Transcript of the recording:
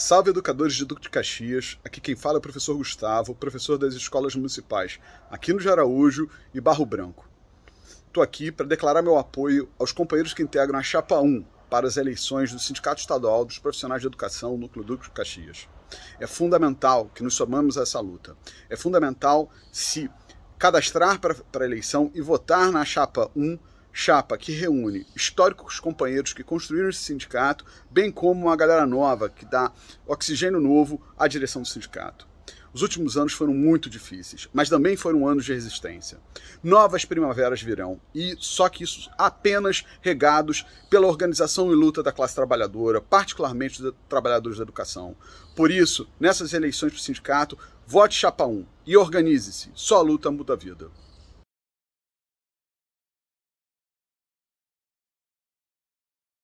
Salve educadores de Duque de Caxias, aqui quem fala é o professor Gustavo, professor das escolas municipais aqui no Jaraújo e Barro Branco. Estou aqui para declarar meu apoio aos companheiros que integram a Chapa 1 para as eleições do Sindicato Estadual dos Profissionais de Educação Núcleo Duque de Caxias. É fundamental que nos somamos a essa luta. É fundamental se cadastrar para a eleição e votar na Chapa 1 chapa que reúne históricos companheiros que construíram esse sindicato, bem como uma galera nova que dá oxigênio novo à direção do sindicato. Os últimos anos foram muito difíceis, mas também foram anos de resistência. Novas primaveras virão, e só que isso apenas regados pela organização e luta da classe trabalhadora, particularmente dos trabalhadores da educação. Por isso, nessas eleições para o sindicato, vote Chapa 1 e organize-se. Só a luta muda a vida.